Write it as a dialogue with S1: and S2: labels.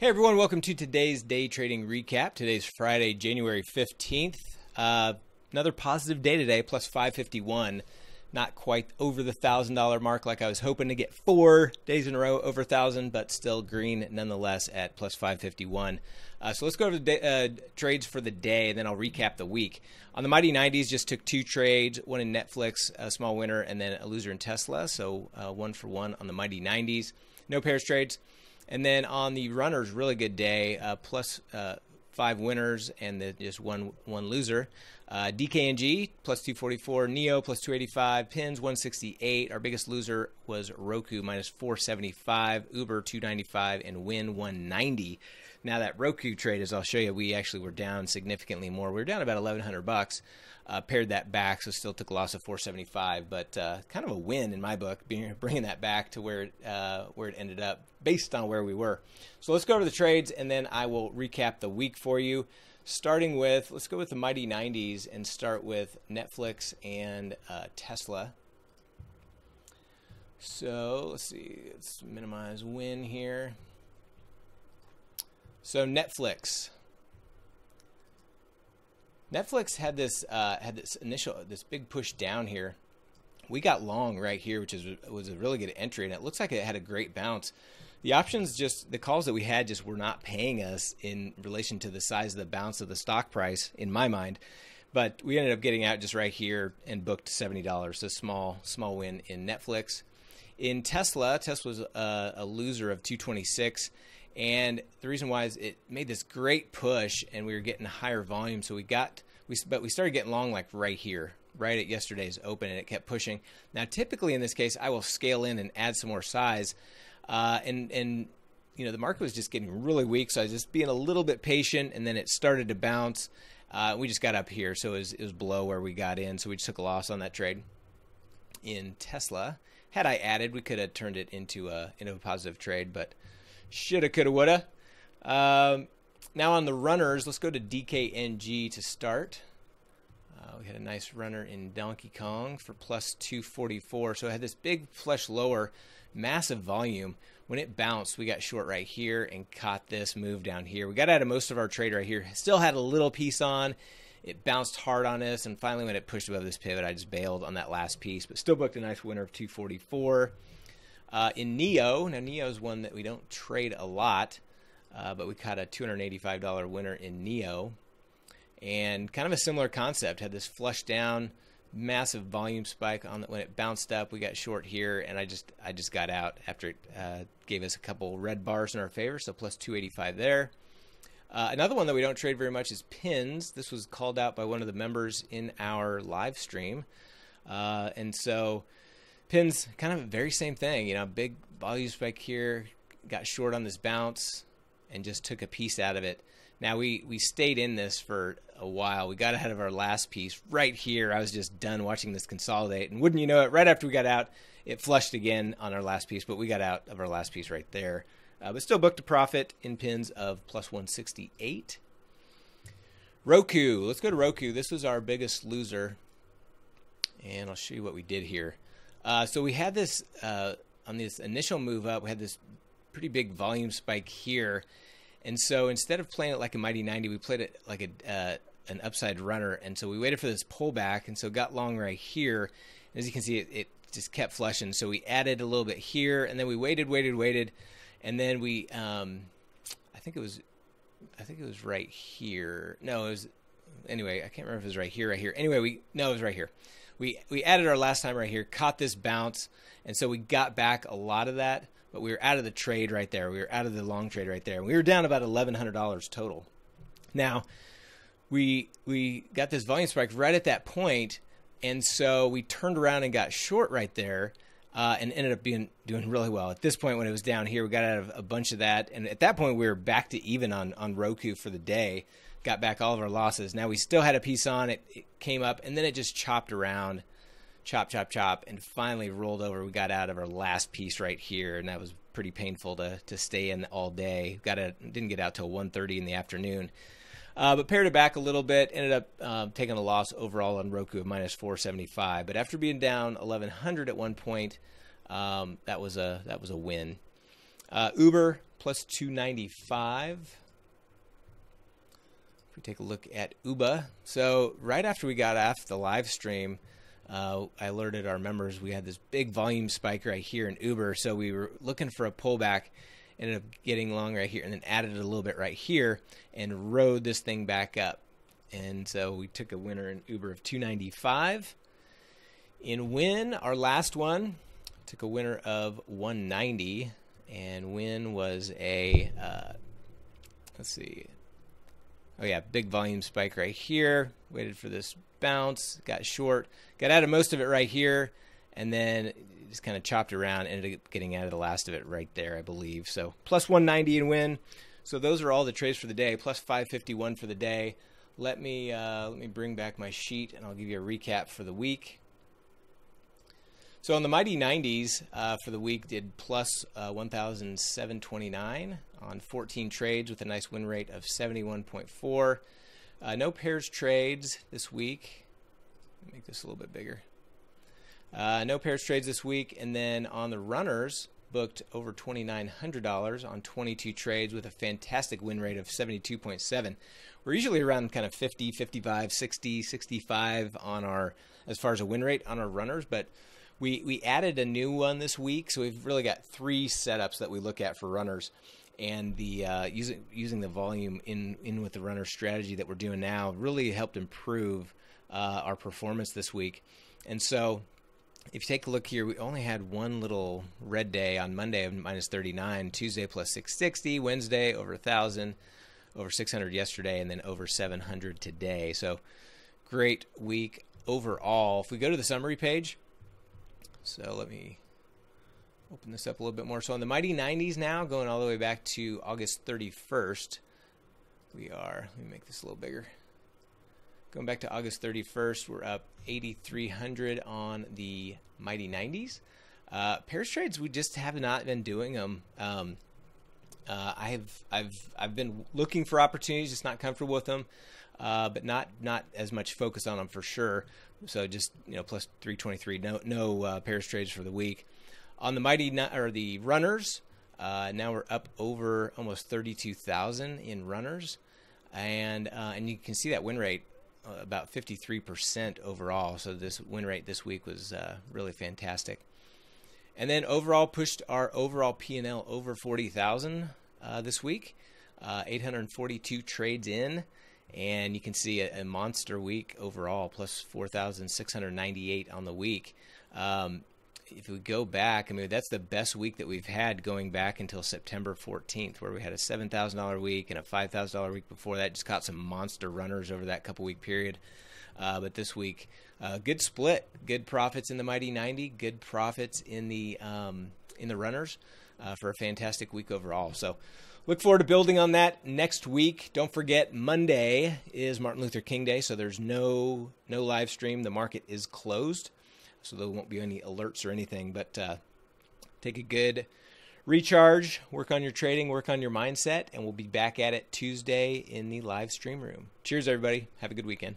S1: Hey everyone, welcome to today's day trading recap. Today's Friday, January 15th. Uh, another positive day today, plus 551. Not quite over the $1,000 mark like I was hoping to get four days in a row over 1,000, but still green nonetheless at plus 551. Uh, so let's go over the day, uh, trades for the day, and then I'll recap the week. On the Mighty 90s, just took two trades, one in Netflix, a small winner, and then a loser in Tesla. So uh, one for one on the Mighty 90s. No pairs trades. And then on the runners, really good day, uh, plus, uh, five winners and the, just one one loser. Uh, DKNG plus 244, NIO plus 285, Pins 168. Our biggest loser was Roku minus 475, Uber 295, and Wynn 190. Now that Roku trade, as I'll show you, we actually were down significantly more. We were down about 1,100 bucks. Uh, pared that back, so still took a loss of 475, but uh, kind of a win in my book, bringing that back to where it, uh, where it ended up based on where we were. So let's go over the trades, and then I will recap the week for you. Starting with, let's go with the mighty 90s and start with Netflix and uh, Tesla. So let's see, let's minimize win here. So Netflix. Netflix had this uh, had this initial this big push down here. We got long right here, which is was a really good entry, and it looks like it had a great bounce. The options just the calls that we had just were not paying us in relation to the size of the bounce of the stock price in my mind. But we ended up getting out just right here and booked seventy dollars. So small small win in Netflix. In Tesla, Tesla was a, a loser of 226. And the reason why is it made this great push, and we were getting higher volume. So we got we but we started getting long like right here, right at yesterday's open, and it kept pushing. Now, typically in this case, I will scale in and add some more size, uh, and and you know the market was just getting really weak, so I was just being a little bit patient, and then it started to bounce. Uh, we just got up here, so it was, it was below where we got in, so we just took a loss on that trade. In Tesla, had I added, we could have turned it into a into a positive trade, but Shoulda, coulda, woulda. Um, now on the runners, let's go to DKNG to start. Uh, we had a nice runner in Donkey Kong for plus 244. So I had this big flush lower, massive volume. When it bounced, we got short right here and caught this move down here. We got out of most of our trade right here. Still had a little piece on. It bounced hard on us, and finally when it pushed above this pivot, I just bailed on that last piece, but still booked a nice winner of 244. Uh, in NIO, now NIO is one that we don't trade a lot, uh, but we caught a $285 winner in NIO. And kind of a similar concept, had this flush down, massive volume spike on when it bounced up. We got short here, and I just I just got out after it uh, gave us a couple red bars in our favor, so plus 285 there. Uh, another one that we don't trade very much is pins. This was called out by one of the members in our live stream, uh, and so Pins, kind of very same thing. You know, big volume spike here, got short on this bounce, and just took a piece out of it. Now we we stayed in this for a while. We got ahead of our last piece right here. I was just done watching this consolidate, and wouldn't you know it? Right after we got out, it flushed again on our last piece, but we got out of our last piece right there. Uh, but still booked a profit in pins of plus 168. Roku. Let's go to Roku. This was our biggest loser, and I'll show you what we did here. Uh, so we had this uh, on this initial move up. We had this pretty big volume spike here, and so instead of playing it like a mighty 90, we played it like a uh, an upside runner. And so we waited for this pullback, and so got long right here. As you can see, it, it just kept flushing. So we added a little bit here, and then we waited, waited, waited, and then we um, I think it was I think it was right here. No, it was anyway. I can't remember if it was right here, right here. Anyway, we no, it was right here we we added our last time right here, caught this bounce, and so we got back a lot of that, but we were out of the trade right there. We were out of the long trade right there. We were down about eleven hundred dollars total. Now, we we got this volume spike right at that point, and so we turned around and got short right there. Uh, and ended up being doing really well. At this point, when it was down here, we got out of a bunch of that, and at that point, we were back to even on on Roku for the day got back all of our losses. Now we still had a piece on it, it came up, and then it just chopped around, chop, chop, chop, and finally rolled over. We got out of our last piece right here, and that was pretty painful to to stay in all day. Got a didn't get out till 1:30 in the afternoon. Uh, but pared it back a little bit, ended up um, taking a loss overall on Roku of minus 475. But after being down 1100 at one point, um, that was a that was a win. Uh, Uber plus 295. We take a look at Uber, so right after we got off the live stream, uh, I alerted our members we had this big volume spike right here in Uber, so we were looking for a pullback. Ended up getting long right here, and then added a little bit right here, and rode this thing back up. And so we took a winner in Uber of 295. In Wynn, our last one, took a winner of 190, and Wynn was a uh, let's see. Oh yeah, big volume spike right here. Waited for this bounce, got short, got out of most of it right here, and then just kind of chopped around. Ended up getting out of the last of it right there, I believe. So plus 190 in Wynn. So those are all the trades for the day. Plus 551 for the day. Let me uh, let me bring back my sheet, and I'll give you a recap for the week. So on the Mighty 90s uh, for the week, did plus, uh, 1,729 on 14 trades with a nice win rate of 71.4. Uh, no pairs trades this week. Make this a little bit bigger. Uh, no pairs trades this week, and then on the runners, booked over $2,900 on 22 trades with a fantastic win rate of 72.7. We're usually around kind of 50, 55, 60, 65 on our as far as a win rate on our runners, but we we added a new one this week, so we've really got three setups that we look at for runners, and the uh, using using the volume in in with the runner strategy that we're doing now really helped improve uh, our performance this week, and so. If you take a look here, we only had one little red day on Monday of minus 39, Tuesday plus 660, Wednesday over 1,000, over 600 yesterday, and then over 700 today. So great week overall. If we go to the summary page, so let me open this up a little bit more. So on the Mighty 90s now, going all the way back to August 31st, we are, let me make this a little bigger. Going back to August 31st, we're up 8,300 on the Mighty 90s. Uh, pairs trades, we just have not been doing them. Um, uh, I've I've I've been looking for opportunities, just not comfortable with them, uh, but not not as much focus on them for sure. So just you know plus 323. No no uh, pairs trades for the week. On the mighty or the runners, uh, now we're up over almost 32,000 in runners, and uh, and you can see that win rate about 53% overall. So this win rate this week was really fantastic. And then overall pushed our overall P&L over 40,000 uh, this week. 842 trades in and you can see a, a monster week overall, plus 4,698 on the week. Um, if we go back, I mean, that's the best week that we've had going back until September 14th, where we had a $7,000 week and a $5,000 week before that. Just caught some monster runners over that couple week period. Uh, but this week, uh, good split, good profits in the Mighty 90, good profits in the um, in the runners uh, for a fantastic week overall. So look forward to building on that next week. Don't forget Monday is Martin Luther King Day, so there's no no live stream. The market is closed, so there won't be any alerts or anything. But uh, take a good recharge, work on your trading, work on your mindset, and we'll be back at it Tuesday in the live stream room. Cheers, everybody. Have a good weekend.